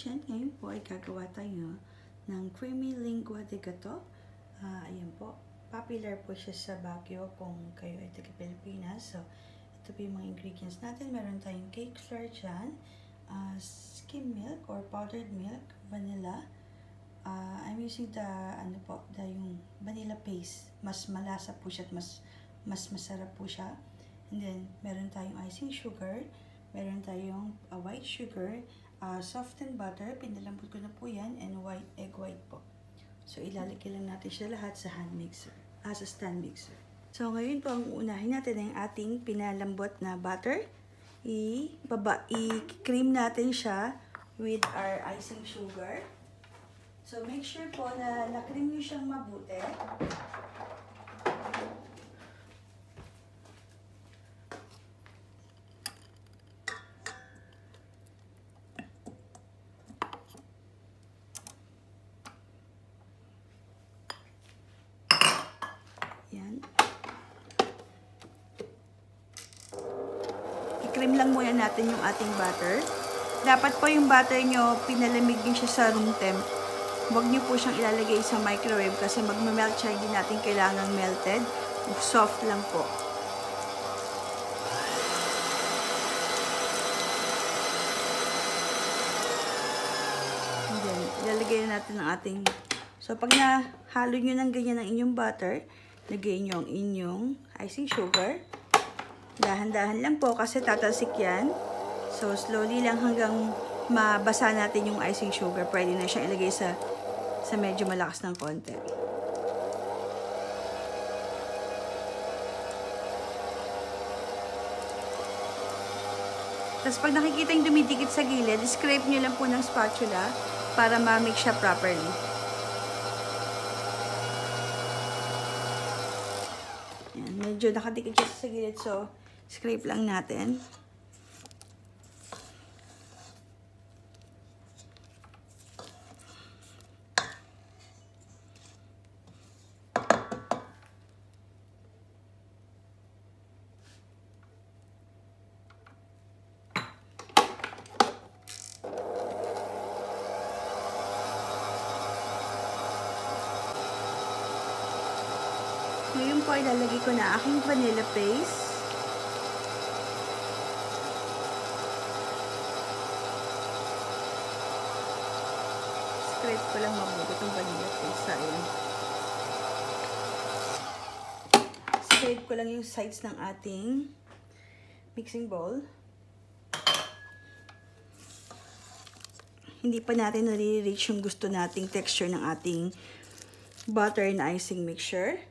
Kitchen. Ngayon po ay gagawa tayo ng creamy lingua de gato. Ah, ayan po. Popular po siya sa Baguio kung kayo ay taga Pilipinas. So, ito po yung mga ingredients natin. Meron tayong cake flour dyan, uh, skim milk or powdered milk, vanilla. Uh, I'm using the, ano po, the yung vanilla paste. Mas malasa po siya at mas, mas masarap po siya. And then, meron tayong icing sugar, meron tayong uh, white sugar, uh, softened butter, pinalambot ko na po yan, and white egg white po. So, ilalagay lang natin siya lahat sa hand mixer, ah, sa stand mixer. So, ngayon po, ang unahin natin ang ating pinalambot na butter. I-cream natin siya with our icing sugar. So, make sure po na na-cream nyo siyang mabuti. Yan. I-cream lang muna natin yung ating butter. Dapat po yung butter nyo, pinalamig din siya sa room temp. Huwag nyo po siyang ilalagay sa microwave kasi magmamelt siya, hindi natin kailangan melted. Soft lang po. Then, ilalagay na natin ang ating... So, pag nahalo nyo ng ganyan ang inyong butter, lagay nyo ang inyong icing sugar. Dahan-dahan lang po kasi tatasik yan. So, slowly lang hanggang mabasa natin yung icing sugar. Pwede na siyang ilagay sa, sa medyo malakas ng konti. Tapos pag nakikita yung dumidikit sa gilid, scrape nyo lang po ng spatula para ma-mix siya properly. Yan, medyo nakadikit siya sa gilid, so scrape lang natin. Ngayon po, ilalagay ko na aking vanilla paste. Scrape ko lang mabuti itong vanilla paste. Sayang. Scrape ko lang yung sides ng ating mixing bowl. Hindi pa natin nare-reach yung gusto nating texture ng ating butter and icing mixture.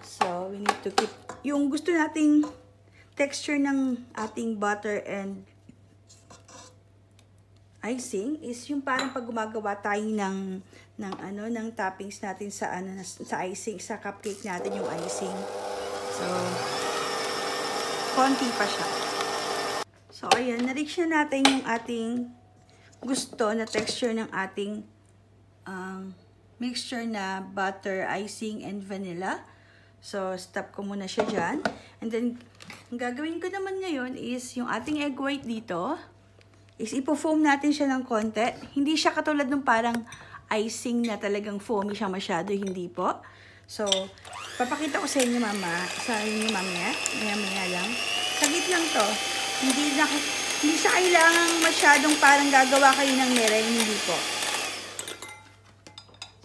So, we need to keep yung gusto nating texture ng ating butter and icing is yung parang pag gumagawa tayo ng ng ano ng toppings natin sa ano sa icing sa cupcake natin yung icing. So, konti pa siya. So, ayan, na-reach na natin yung ating gusto na texture ng ating um, mixture na butter, icing, and vanilla. So, stop ko muna siya dyan. And then, ang gagawin ko naman ngayon is yung ating egg white dito, is ipo-foam natin siya ng konti. Hindi siya katulad ng parang icing na talagang foamy siya masyado, hindi po. So, papakita ko sa inyo mama, sa inyo mamaya, maya-maya lang. Sagit lang to. Hindi, na, hindi siya kailangan masyadong parang gagawa kayo ng mereng, hindi po.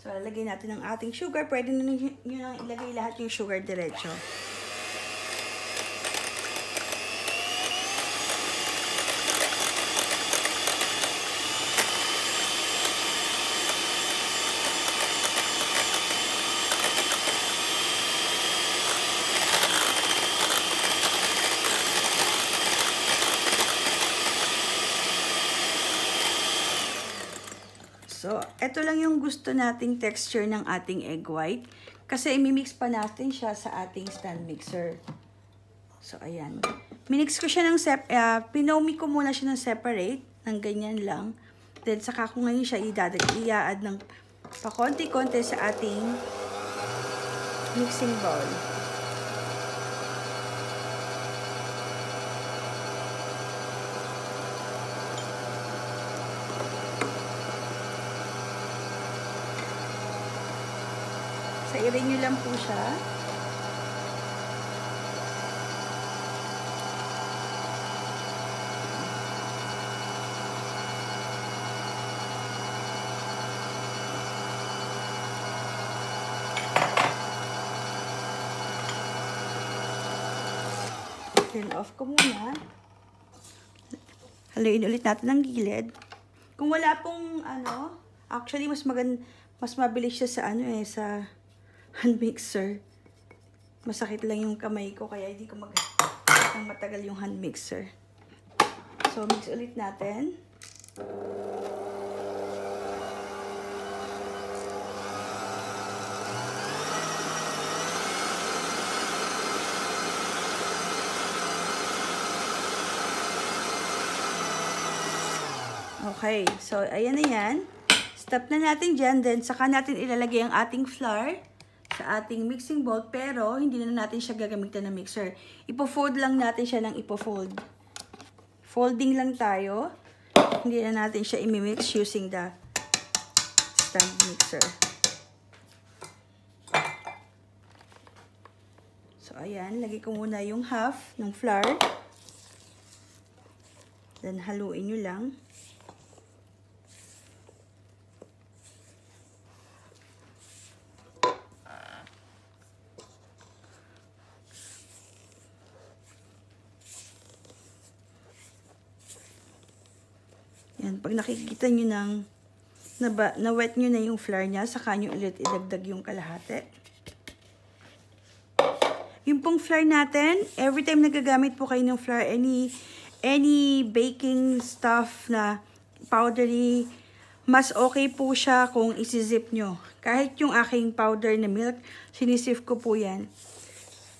So, lalagay natin ang ating sugar. Pwede na nyo ilagay lahat yung sugar diretso. So, ito lang yung gusto nating texture ng ating egg white. Kasi imimix pa natin siya sa ating stand mixer. So, ayan. Minix ko siya ng, sep uh, pinomi ko muna siya ng separate, ng ganyan lang. Then, saka ko ngayon siya i-add ng pakonti-konti sa ating mixing bowl. Sairin nyo lang po siya. Turn off ko muna. Haluin ulit natin ng gilid. Kung wala pong ano, actually mas magan mas mabilis siya sa ano eh sa hand mixer. Masakit lang yung kamay ko kaya hindi ko mag ang matagal yung hand mixer. So mix ulit natin. Okay, so ayan na yan. Stop na natin dyan. Then, saka natin ilalagay ang ating flour sa ating mixing bowl. Pero, hindi na natin siya gagamitin ng mixer. Ipo-fold lang natin siya ng ipo-fold. Folding lang tayo. Hindi na natin siya imimix using the stand mixer. So, ayan. Lagay ko muna yung half ng flour. Then, haluin nyo lang. Yan, pag nakikita nyo ng na, na wet nyo na yung flour niya, saka nyo ulit idagdag yung kalahati. Yung pong flour natin, every time nagagamit po kayo ng flour, any, any baking stuff na powdery, mas okay po siya kung isi-zip nyo. Kahit yung aking powder na milk, sinisif ko po yan.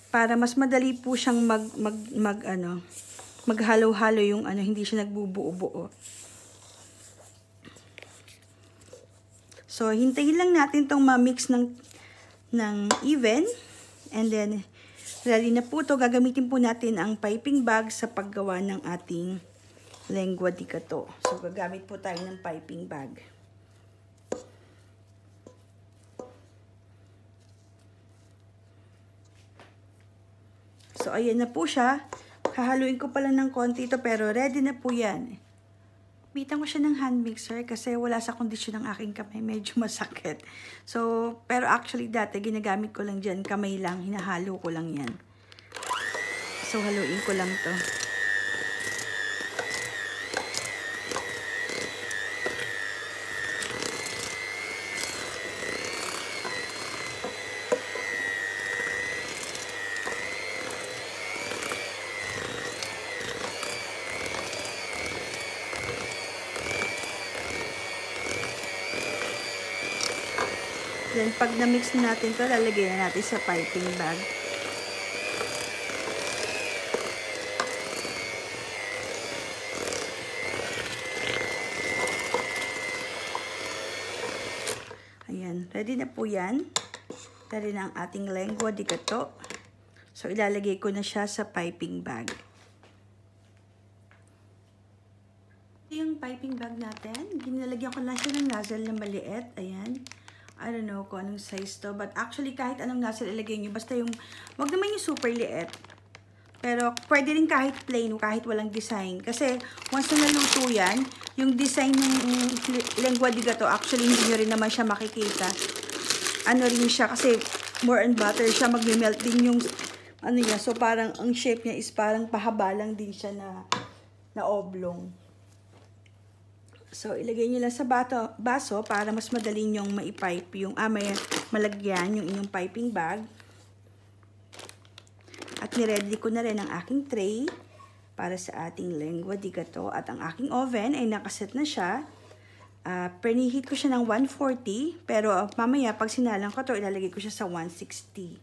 Para mas madali po siyang mag, mag, mag ano, maghalo-halo yung ano, hindi siya nagbubuo-buo. So, hintayin lang natin itong ma-mix ng, ng even. And then, ready na po ito. Gagamitin po natin ang piping bag sa paggawa ng ating lengua di gato. So, gagamit po tayo ng piping bag. So, ayan na po siya. Hahaluin ko pala ng konti ito pero ready na po yan. Bitan ko siya ng hand mixer kasi wala sa kondisyon ng aking kamay. Medyo masakit. So, pero actually dati ginagamit ko lang dyan. Kamay lang. Hinahalo ko lang yan. So, haluin ko lang to. Then, pag na-mix natin to lalagay na natin sa piping bag. Ayan. Ready na po yan. Ready na ang ating lengua di gato. So, ilalagay ko na siya sa piping bag. Yung piping bag natin, ginalagyan ko lang siya ng nozzle na maliit. Ayan. I don't know kung anong size to. But actually, kahit anong nasa ilagay nyo, basta yung, wag naman yung super liit. Pero, pwede rin kahit plain, kahit walang design. Kasi, once na naluto yan, yung design ng lengua di gato, actually, hindi nyo rin naman siya makikita. Ano rin siya, kasi more on butter siya, mag-melt din yung, ano niya. So, parang, ang shape niya is parang pahaba lang din siya na, na oblong. So, ilagay nyo lang sa bato, baso para mas madali nyong maipipe yung, ah, may malagyan yung inyong piping bag. At niready ko na rin ang aking tray para sa ating lengua di gato. At ang aking oven ay nakaset na siya. Uh, preheat ko siya ng 140. Pero mamaya, pag sinalang ko to ilalagay ko siya sa 160.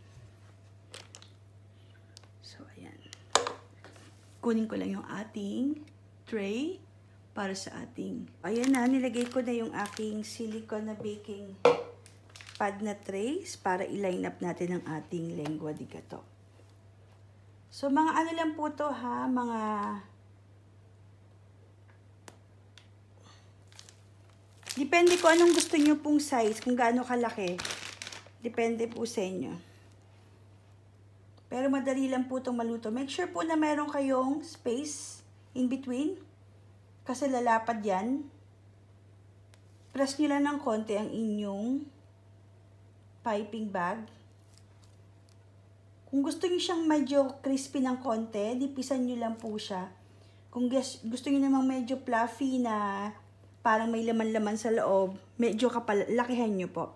So, ayan. Kunin ko lang yung ating tray para sa ating... Ayan na, nilagay ko na yung aking silicone na baking pad na trays para i-line up natin ang ating lengua di gato. So, mga ano lang po to ha, mga... Depende ko anong gusto nyo pong size, kung gaano kalaki. Depende po sa inyo. Pero madali lang po itong maluto. Make sure po na meron kayong space in between. Kasi lalapad yan. Press nyo lang ng konti ang inyong piping bag. Kung gusto niyo siyang medyo crispy ng konti, dipisan niyo lang po siya. Kung gusto niyo namang medyo fluffy na parang may laman-laman sa loob, medyo kapal, lakihan niyo po.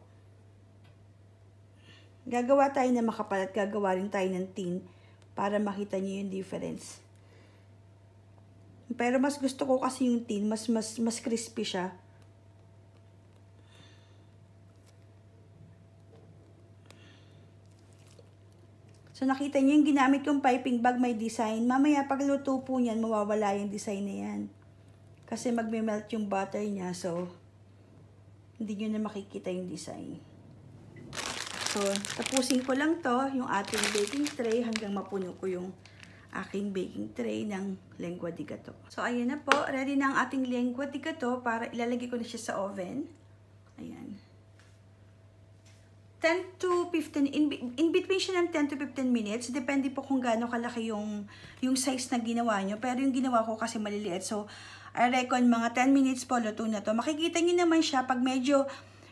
Gagawa tayo na makapal at gagawa rin tayo ng tin para makita niyo yung difference. Pero mas gusto ko kasi yung tin, mas mas mas crispy siya. So, nakita niyo yung ginamit kong piping bag may design. Mamaya, pagluto po niyan, mawawala yung design na yan. Kasi magme-melt yung butter niya. So, hindi niyo na makikita yung design. So, tapusin ko lang to, yung ating baking tray, hanggang mapuno ko yung aking baking tray ng lengua di gato. So, ayan na po. Ready na ang ating lengua di gato para ilalagay ko na siya sa oven. Ayan. 10 to 15, in, in between siya ng 10 to 15 minutes. Depende po kung gaano kalaki yung, yung size na ginawa nyo. Pero yung ginawa ko kasi maliliit. So, I reckon mga 10 minutes po luto na to. Makikita nyo naman siya pag medyo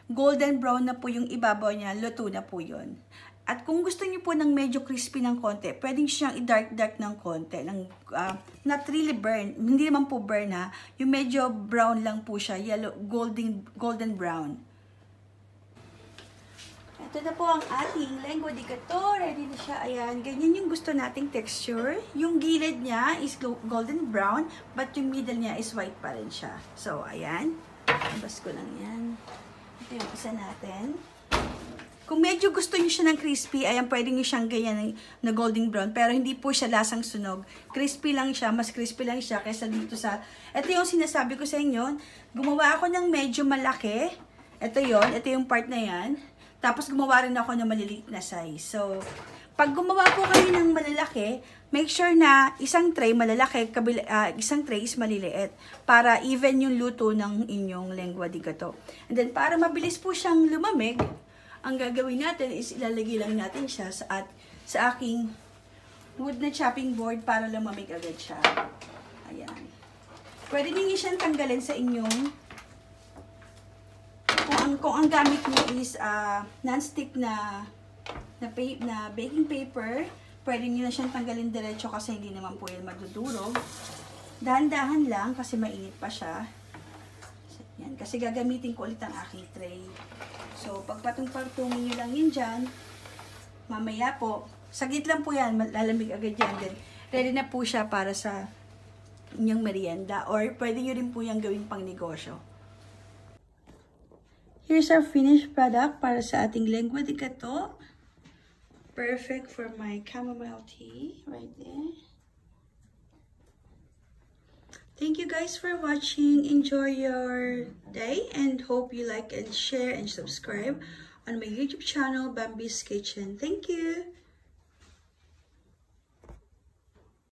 golden brown na po yung ibabaw niya, luto na po yun. At kung gusto niyo po ng medyo crispy ng konti, pwedeng siyang i-dark-dark ng konti. Ng, uh, not really burn. Hindi naman po burn ha. Yung medyo brown lang po siya. Yellow, golden, golden brown. Ito na po ang ating lengua di gato. Ready na siya. Ayan, ganyan yung gusto nating texture. Yung gilid niya is golden brown, but yung middle niya is white pa rin siya. So, ayan. Labas ko lang yan. Ito yung isa natin. Kung medyo gusto niyo siya ng crispy, ayan, pwede niyo siyang ganyan na golden brown. Pero hindi po siya lasang sunog. Crispy lang siya, mas crispy lang siya kaysa dito sa... Ito yung sinasabi ko sa inyo. Gumawa ako ng medyo malaki. Ito yon ito yung part na yan. Tapos gumawa rin ako ng maliliit na size. So, pag gumawa po kayo ng malalaki, make sure na isang tray malalaki, kabila, uh, isang tray is maliliit para even yung luto ng inyong lengua di gato. And then, para mabilis po siyang lumamig, ang gagawin natin is ilalagay lang natin siya sa, at, sa aking wood na chopping board para lumamig agad siya. Ayan. Pwede niyo siyang tanggalin sa inyong kung ang, kung ang gamit niyo is uh, non-stick na, na, na baking paper, pwede niyo na siyang tanggalin diretso kasi hindi naman po yan madudurog. Dahan-dahan lang kasi mainit pa siya. Yan, kasi gagamitin ko ulit ang aking tray. So, pagpatong-patungin niyo lang yun dyan, mamaya po, saglit lang po yan, lalamig agad yan din. Ready na po siya para sa inyong merienda or pwede nyo rin po yung gawing pang negosyo. Here's our finished product para sa ating lengua de gato. Perfect for my chamomile tea right there. Thank you guys for watching. Enjoy your day and hope you like and share and subscribe on my YouTube channel, Bambi's Kitchen. Thank you.